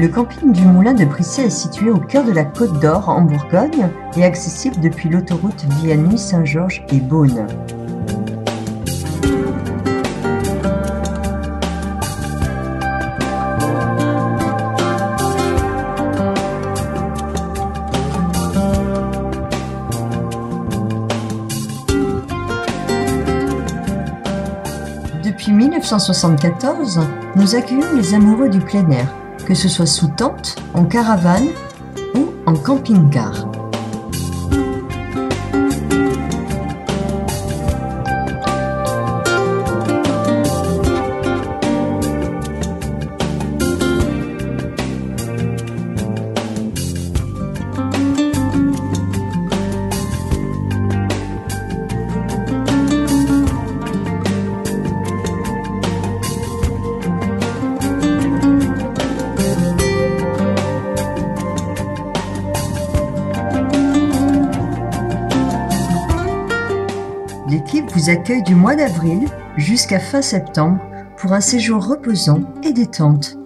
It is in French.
Le camping du Moulin de Brissé est situé au cœur de la Côte d'Or en Bourgogne et accessible depuis l'autoroute via Nuit-Saint-Georges et Beaune. Depuis 1974, nous accueillons les amoureux du plein air, que ce soit sous tente, en caravane ou en camping-car. L'équipe vous accueille du mois d'avril jusqu'à fin septembre pour un séjour reposant et détente.